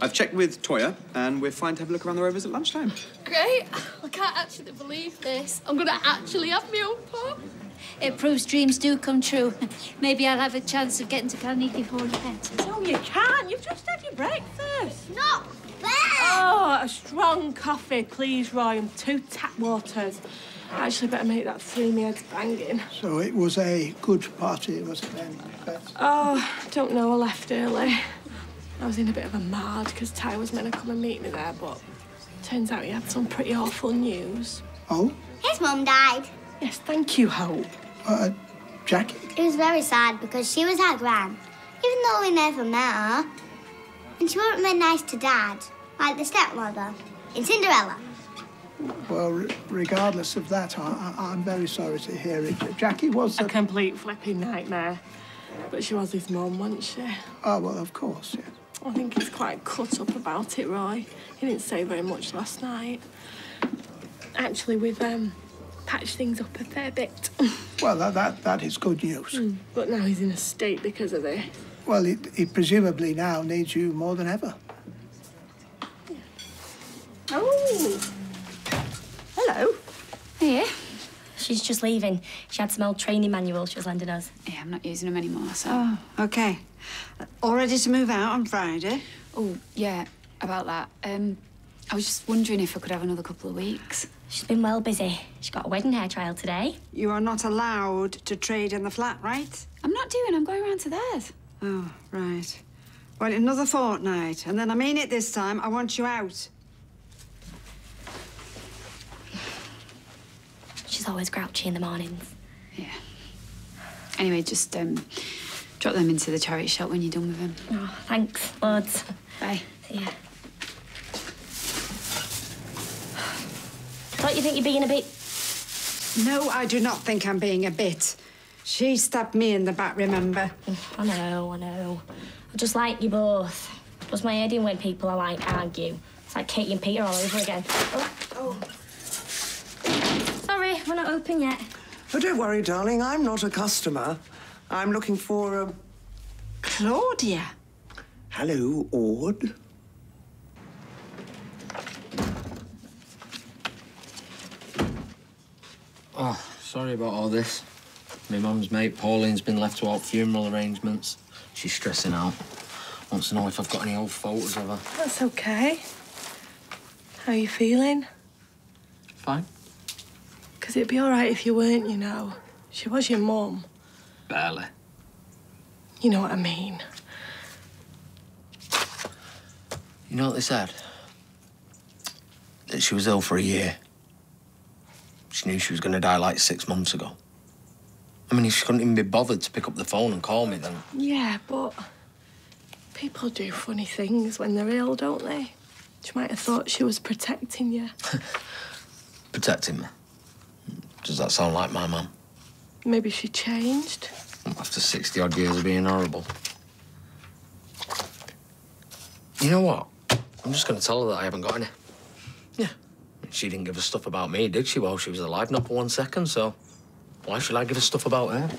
I've checked with Toyah, and we're fine to have a look around the rovers at lunchtime. Great. I can't actually believe this. I'm going to actually have my own pub. It proves dreams do come true. Maybe I'll have a chance of getting to Carnegie Hall yet. No, you can't. You've just had your breakfast. Not bad! Oh, a strong coffee, please, Roy, and two tap waters. I actually better make that three my head's banging. So it was a good party, was it then? Beth? Oh, don't know, I left early. I was in a bit of a mad because Ty was meant to come and meet me there, but turns out he had some pretty awful news. Oh, His mum died. Yes, thank you, Hope. uh, Jackie? It was very sad because she was our gran, even though we never met her. And she wasn't very nice to Dad, like the stepmother in Cinderella. Well, re- regardless of that, I, I, I'm very sorry to hear it. Jackie was A a... complete flipping nightmare. But she was his mum, wasn't she? Oh, well, of course, yeah. I think he's quite cut up about it, Roy. He didn't say very much last night. Actually, we've um, patched things up a fair bit. Well, that, that, that is good news. but now he's in a state because of this. Well, he, he presumably now needs you more than ever. Oh! Hello. Yeah. She's just leaving. She had some old training manuals she was lending us. Yeah, I'm not using them anymore, so. Oh, okay. All ready to move out on Friday? Oh, yeah, about that. Um, I was just wondering if I could have another couple of weeks. She's been well busy. She's got a wedding hair trial today. You are not allowed to trade in the flat, right? I'm not doing, I'm going round to theirs. Oh, right. Well, another fortnight, and then I mean it this time. I want you out. She's always grouchy in the mornings. Yeah. Anyway, just um, drop them into the charity shop when you're done with them. Oh, thanks, loads. Bye. See ya. Don't you think you're being a bit... No, I do not think I'm being a bit. She stabbed me in the back, remember? I know, I know. I just like you both. It Does my head in when people are like argue. It's like Katie and Peter all over again. Oh, oh. Sorry, we're not open yet. Oh, don't worry, darling. I'm not a customer. I'm looking for a. Claudia. Hello, Aud. Oh, sorry about all this. My mum's mate Pauline's been left to out funeral arrangements. She's stressing out. Wants to know if I've got any old photos of her. That's okay. How are you feeling? Fine. Because it'd be all right if you weren't, you know. She was your mum. Barely. You know what I mean. You know what they said? That she was ill for a year. She knew she was going to die like six months ago. I mean, if she couldn't even be bothered to pick up the phone and call me, then Yeah, but people do funny things when they're ill, don't they? She might have thought she was protecting you. protecting me. Does that sound like my mum? Maybe she changed. After 60 odd years of being horrible. You know what? I'm just going to tell her that I haven't got any. Yeah. She didn't give a stuff about me, did she, while she was alive? Not for one second, so why should I give a stuff about her?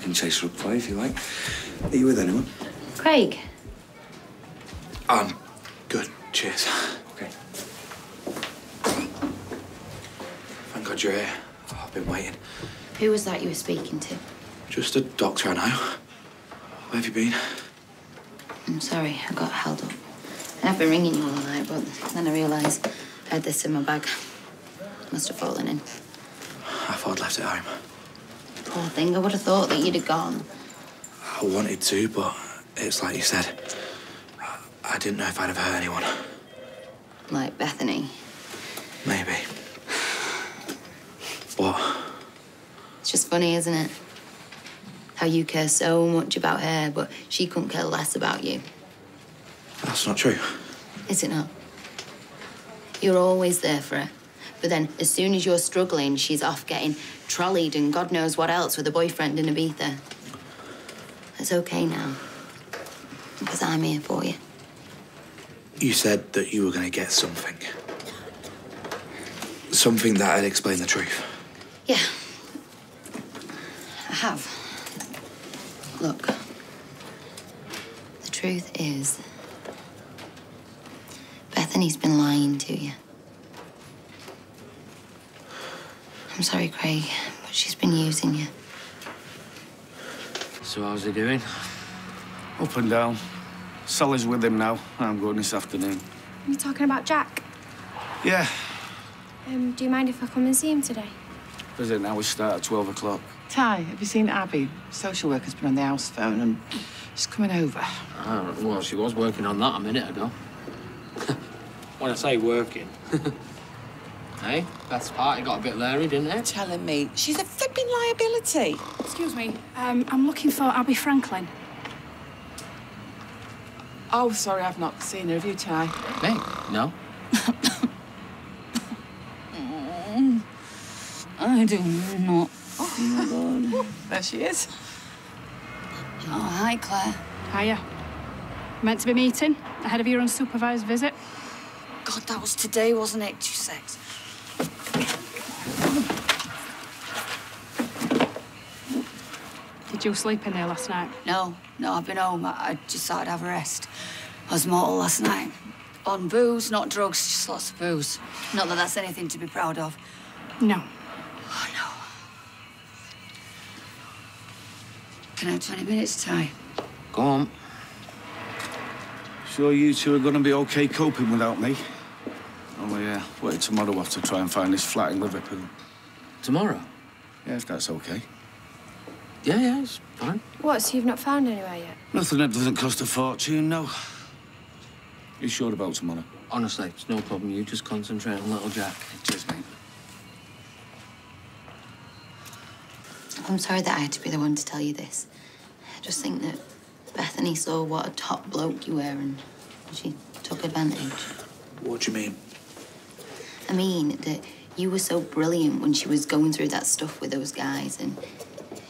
Can chase her up for you if you like. Are you with anyone? Craig, Um, good. Cheers. Okay. Thank God you're here. Oh, I've been waiting. Who was that you were speaking to? Just a doctor I know. Where have you been? I'm sorry, I got held up. I've been ringing you all night, but then I realised I had this in my bag. Must have fallen in. I thought I'd left it home. Poor thing, I would have thought that you'd have gone. I wanted to, but It's like you said. I, didn't know if I'd have hurt anyone. Like Bethany. Maybe. What? It's just funny, isn't it? How you care so much about her, but she couldn't care less about you. That's not true. Is it not? You're always there for her. But then, as soon as you're struggling, she's off getting trolleyed and God knows what else with a boyfriend in Ibiza. It's okay now. Because I'm here for you. You said that you were going to get something. Something that'd explain the truth. Yeah. I have. Look. The truth is, Bethany's been lying to you. I'm sorry, Craig, but she's been using you. So how's he doing? Up and down. Sally's with him now. I'm going this afternoon. Are You talking about Jack? Yeah, Um, do you mind if I come and see him today? visit now we start at 12 o'clock. Ty, have you seen Abi? Social worker's been on the house phone and she's coming over. Oh, well, she was working on that a minute ago. when I say working. hey, Beth's party got a bit leery, didn't it? Telling me she's a flipping liability. Excuse me. Um, I'm looking for Abi Franklin. Oh, sorry, I've not seen her. Have you, Ty? Me? No. I do not. Oh, my God. There she is. Oh, hi, Claire. Hiya. Meant to be meeting ahead of your unsupervised visit. God, that was today, wasn't it? Two secs. Did you sleep in there last night? No, no, I've been home. I, I just thought I'd have a rest. I was mortal last night. On booze, not drugs, just lots of booze. Not that that's anything to be proud of. No. Oh, no. Can I have 20 minutes, Ty? Go on. Sure you two are going to be okay coping without me? Oh, yeah. Wait tomorrow off to try and find this flat in Liverpool. Tomorrow? Yeah, if that's okay. Yeah, yeah, it's fine. What, so you've not found anywhere yet? Nothing that doesn't cost a fortune, no. You sure about tomorrow? Honestly, it's no problem. You just concentrate on little Jack. Cheers, mate. I'm sorry that I had to be the one to tell you this. I just think that Bethany saw what a top bloke you were and she took advantage. What do you mean? I mean that you were so brilliant when she was going through that stuff with those guys and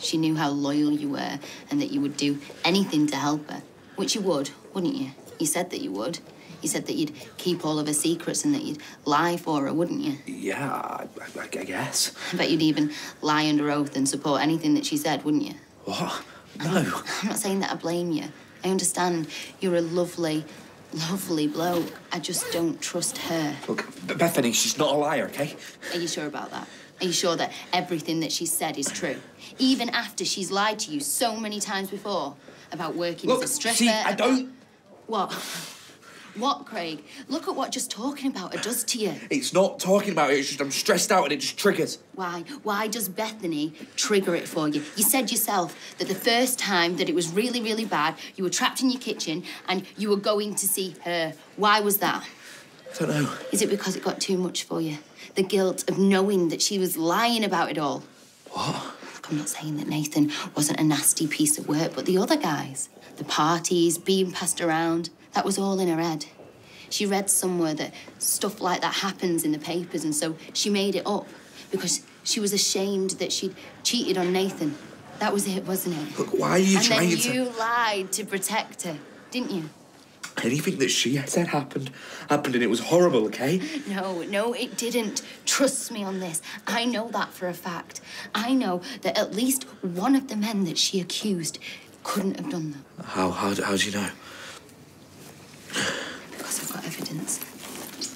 she knew how loyal you were and that you would do anything to help her. Which you would, wouldn't you? You said that you would. You said that you'd keep all of her secrets and that you'd lie for her, wouldn't you? Yeah, I, I, I guess. I bet you'd even lie under oath and support anything that she said, wouldn't you? What? No. I'm not saying that I blame you. I understand you're a lovely, lovely bloke. I just don't trust her. Look, Bethany, she's not a liar, okay? Are you sure about that? Are you sure that everything that she said is true? Even after she's lied to you so many times before about working Look, as a stripper. see, I don't- What? What, Craig? Look at what just talking about her does to you. It's not talking about it, it's just I'm stressed out and it just triggers. Why? Why does Bethany trigger it for you? You said yourself that the first time that it was really, really bad, you were trapped in your kitchen and you were going to see her. Why was that? I don't know. Is it because it got too much for you? The guilt of knowing that she was lying about it all? What? Look, I'm not saying that Nathan wasn't a nasty piece of work, but the other guys, the parties, being passed around, that was all in her head. She read somewhere that stuff like that happens in the papers, and so she made it up because she was ashamed that she'd cheated on Nathan. That was it, wasn't it? Look, why are you and trying then to- you lied to protect her, didn't you? Anything that she said happened, happened and it was horrible, okay? No, no, it didn't. Trust me on this. I know that for a fact. I know that at least one of the men that she accused couldn't have done that How, how, how do you know? because I've got evidence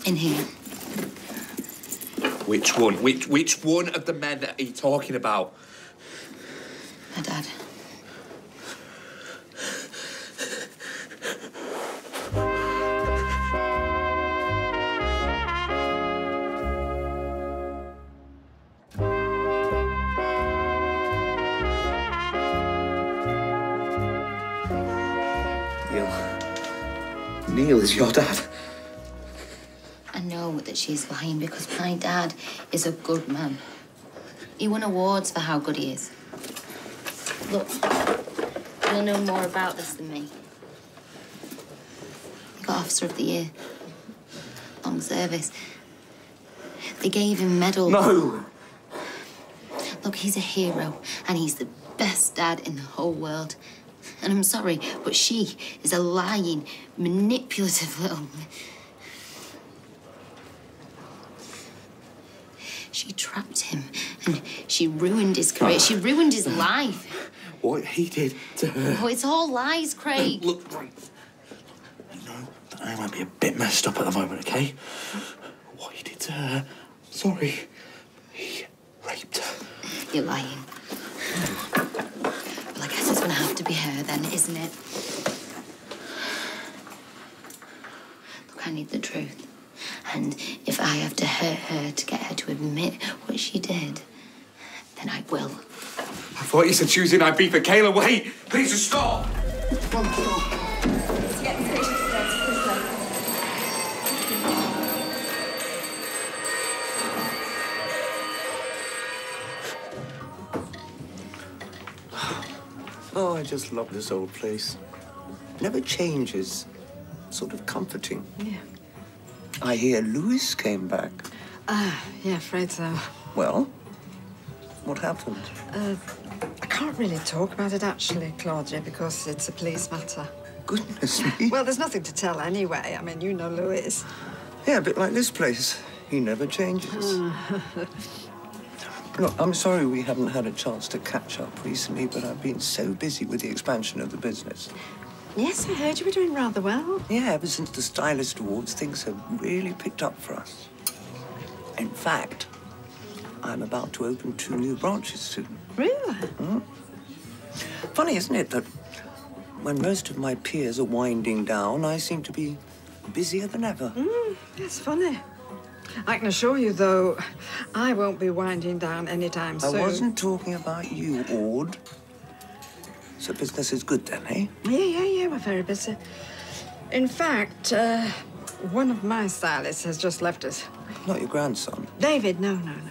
in here. Which one? Which, which one of the men are you talking about? My dad. Neil is your dad. I know that she's lying because my dad is a good man. He won awards for how good he is. Look, you'll know more about this than me. He got Officer of the Year. Long service. They gave him medals. No! Look, he's a hero, and he's the best dad in the whole world. And I'm sorry, but she is a lying, manipulative little. She trapped him, and she ruined his career. She ruined his life. What he did to her. Oh, it's all lies, Craig. Look, I know I might be a bit messed up at the moment, okay? What he did to her. Sorry. He raped her. You're lying. Oh. Well, I guess it's gonna have to be her then, isn't it? Look, I need the truth. And if I have to hurt her to get her to admit what she did, then I will. I thought you said she was in IB for Kayla. Wait! Please just stop! Oh, I just love this old place. Never changes. Sort of comforting. Yeah. I hear Lewis came back. Ah, yeah, afraid so. Well, what happened? Uh, I can't really talk about it, actually, Claudia, because it's a police matter. Goodness me. Well, there's nothing to tell anyway. I mean, you know Lewis. Yeah, a bit like this place. He never changes. Look, I'm sorry we haven't had a chance to catch up recently, but I've been so busy with the expansion of the business. yes, I heard you were doing rather well. Yeah, ever since the Stylist Awards, things have really picked up for us. In fact, I'm about to open two new branches soon. Really? Hmm? Funny, isn't it, that when most of my peers are winding down, I seem to be busier than ever. Mm, it's funny. I can assure you, though, I won't be winding down anytime soon. I wasn't talking about you, Aud. So business is good then, eh? Yeah, yeah, yeah, we're very busy. In fact, uh, one of my stylists has just left us. Not your grandson. David, no, no, no.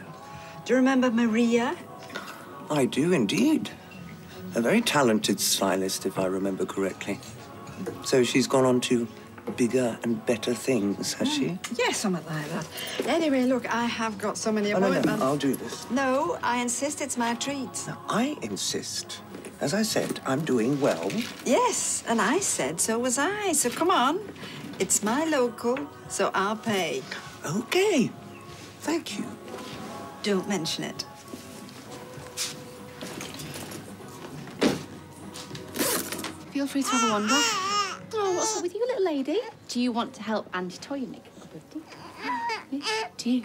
Do you remember Maria? I do indeed. A very talented stylist, if I remember correctly. So she's gone on to bigger and better things, has she? Mm. Yeah, something like that. Anyway, look, I have got so many Oh, no, appointments. no, I'll do this. No, I insist it's my treat. I insist. As I said, I'm doing well. Yes, and I said so was I. So come on. It's my local, so I'll pay. Okay. Thank you. Don't mention it. Feel free to have a wander. Oh, what's up with you, little lady? Do you want to help Auntie Toyah make a cup of tea? Yeah, Do you?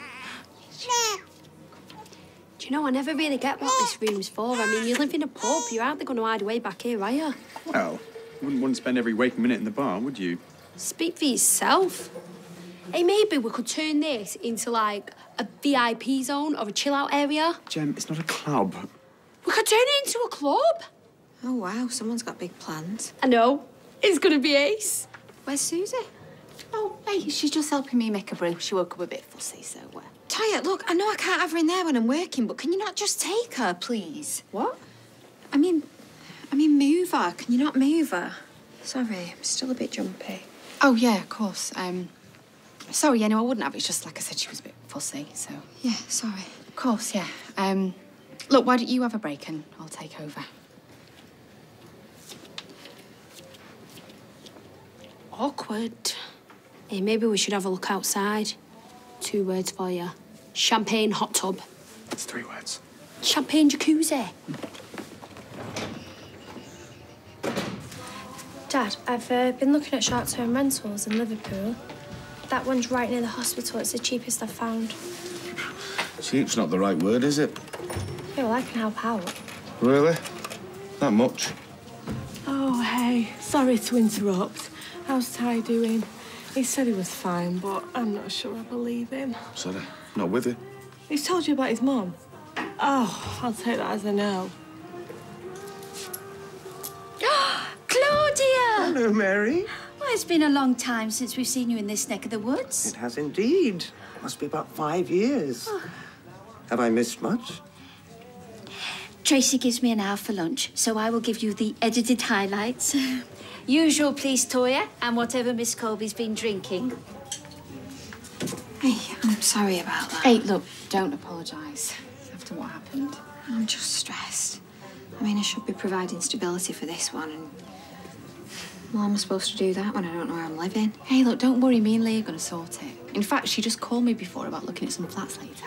Do you know, I never really get what this room's for. I mean, you live in a pub, you're hardly going to hide away back here, are you? Well, you wouldn't want to spend every waking minute in the bar, would you? Speak for yourself. Hey, maybe we could turn this into like a VIP zone or a chill out area. Jem, it's not a club. We could turn it into a club. Oh, wow, someone's got big plans. I know. It's going to be ace. Where's Susie? Oh, hey, she's just helping me make a brew. She woke up a bit fussy, so... Uh... Toyah, look, I know I can't have her in there when I'm working, but can you not just take her, please? What? I mean, I mean, move her. Can you not move her? Sorry, I'm still a bit jumpy. Oh, yeah, of course. Um, sorry, yeah, no, I wouldn't have. It's just, like I said, she was a bit fussy, so... Yeah, sorry. Of course, yeah. Um, look, why don't you have a break and I'll take over? Awkward. Hey, maybe we should have a look outside. Two words for you. Champagne hot tub. It's three words. Champagne jacuzzi. Dad, I've uh, been looking at short-term rentals in Liverpool. That one's right near the hospital. It's the cheapest I've found. Cheap's not the right word, is it? Yeah, well, I can help out. Really? Not much. Oh, hey. Sorry to interrupt. How's Ty doing? He said he was fine, but I'm not sure I believe him. Sorry, not with you. He's told you about his mum? Oh, I'll take that as a no. Claudia! Hello, Mary. Well, Oh, it's been a long time since we've seen you in this neck of the woods. It has indeed. Must be about five years. Oh. Have I missed much? Tracy gives me an hour for lunch, so I will give you the edited highlights. Usual, please, Toyah, and whatever Miss Colby's been drinking. Hey, I'm sorry about that. Hey, look, don't apologise after what happened. I'm just stressed. I mean, I should be providing stability for this one, and well, am I supposed to do that when I don't know where I'm living? Hey, look, don't worry. Me and Lee are going to sort it. In fact, she just called me before about looking at some flats later.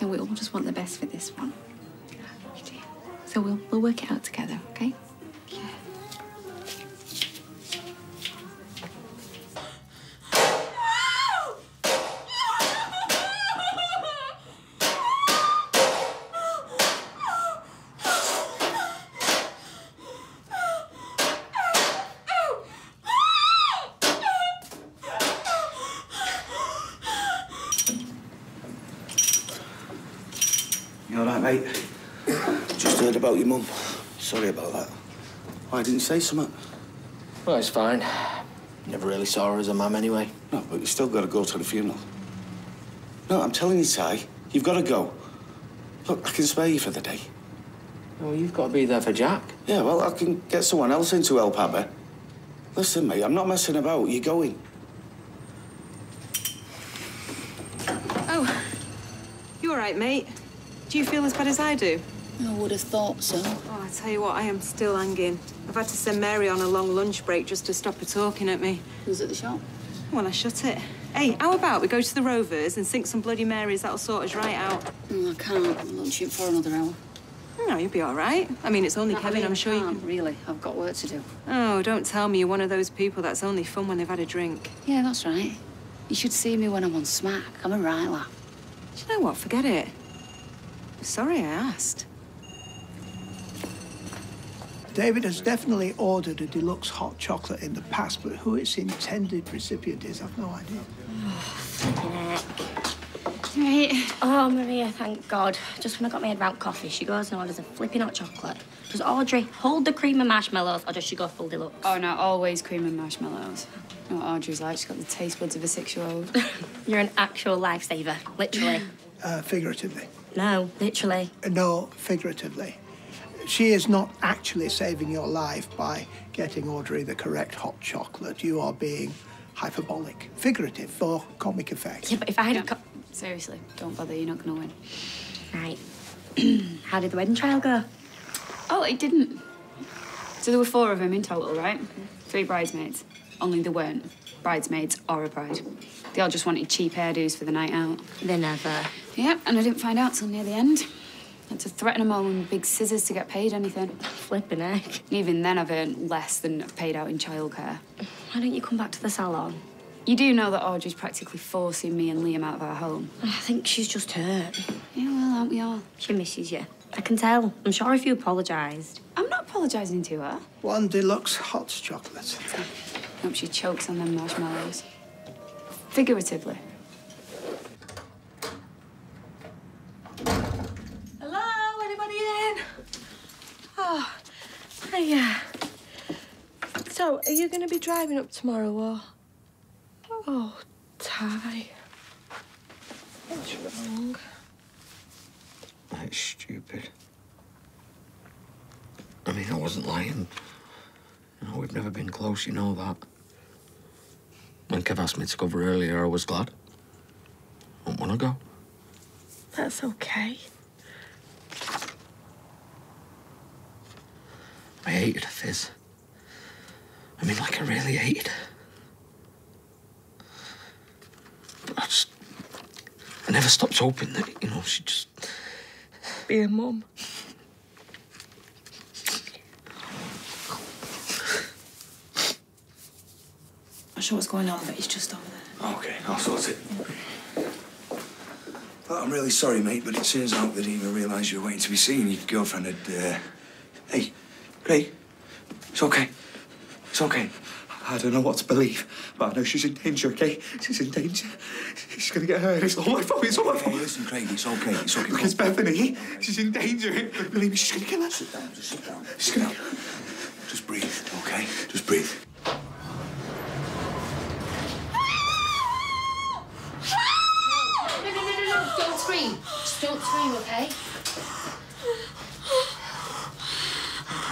And we all just want the best for this one. So we'll we'll work it out together, okay? Say something? Well, it's fine. Never really saw her as a mum anyway. No, but you still got to go to the funeral. No, I'm telling you, Ty, you've got to go. Look, I can spare you for the day. Well, you've got to be there for Jack. Yeah, well, I can get someone else in to help Abi. Listen, mate, I'm not messing about. You're going. Oh, you all right, mate? Do you feel as bad as I do? I would have thought so. Oh, I tell you what, I am still hanging. I've had to send Mary on a long lunch break just to stop her talking at me. Was at the shop? Well, I shut it. Hey, how about we go to the Rovers and sink some Bloody Marys? That'll sort us right out. Mm, I can't. I'm lunching for another hour. No, you'll be all right. I mean, it's only No, I Kevin. mean, I sure you can't, can. Really, I've got work to do. Oh, don't tell me you're one of those people that's only fun when they've had a drink. Yeah, that's right. You should see me when I'm on smack. I'm a right. Do you know what? Forget it. Sorry I asked. David has definitely ordered a deluxe hot chocolate in the past, but who its intended recipient is, I've no idea. Right. Oh, Maria, thank God. Just when I got my head round coffee, she goes and orders a flipping hot chocolate. Does Audrey hold the cream and marshmallows, or does she go full deluxe? Oh, no, always cream and marshmallows. You know what Audrey's like? She's got the taste buds of a six-year-old. You're an actual lifesaver, literally. Uh, figuratively. No, literally. No, figuratively. She is not actually saving your life by getting Audrey the correct hot chocolate. You are being hyperbolic, figurative for comic effect. Yeah, but if I had... Yeah. Seriously, don't bother. You're not going to win. Right. How did the wedding trial go? Oh, it didn't. So there were four of them in total, right? Three bridesmaids. Only there weren't bridesmaids or a bride. They all just wanted cheap hairdos for the night out. They never. Yep, and I didn't find out till near the end. Had to threaten them all with big scissors to get paid anything. Flipping heck. And even then, I've earned less than I've paid out in childcare. Why don't you come back to the salon? You do know that Audrey's practically forcing me and Liam out of our home. I think she's just hurt. Yeah, well, aren't we all? She misses you. I can tell. I'm sure if you apologised. I'm not apologising to her. One deluxe hot chocolate. Hope she chokes on them marshmallows. Figuratively. Hello, anybody in? Oh, hiya. So, are you going to be driving up tomorrow or? Oh, Ty. What's wrong? That's stupid. I mean, I wasn't lying. You know, we've never been close, you know that. When Kev asked me to cover earlier, I was glad. I don't want to go. That's okay. I hated Fiz. I mean, like, I really hated her. But I just. I never stopped hoping that, you know, she'd just. Be a mum. Not sure what's going on, but he's just over there. Okay, I'll sort it. Well, I'm really sorry, mate, but it turns out that he didn't realise you were waiting to be seen. Your girlfriend had. Uh... Hey, Ray, it's okay. It's okay. I don't know what to believe, but I know she's in danger, okay? She's in danger. She's gonna get hurt. It's all my fault. It's all my fault. Hey, listen, Craig, it's okay. It's okay. Look, it's Bethany. She's in danger. Believe me, she's gonna kill us. Sit down, just sit down. She's gonna... Just breathe, okay? Just breathe. Don't scream. Just don't scream, okay?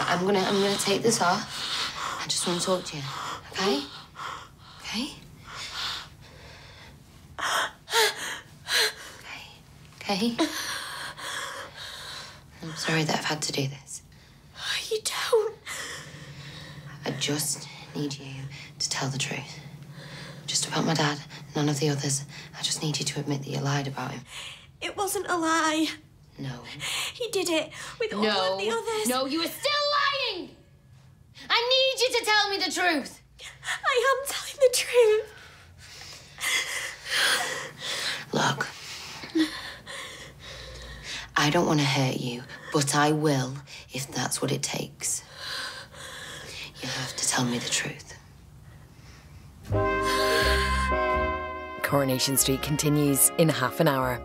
I'm gonna I'm gonna take this off. I just want to talk to you, okay? Okay? Okay? Okay? I'm sorry that I've had to do this. You don't. I just need you to tell the truth. Just about my dad, none of the others. I just need you to admit that you lied about him. It wasn't a lie. No. He did it with all of the others. No, you were still lying! I need you to tell me the truth. I am telling the truth. Look. I don't want to hurt you, but I will if that's what it takes. You have to tell me the truth. Coronation Street continues in half an hour.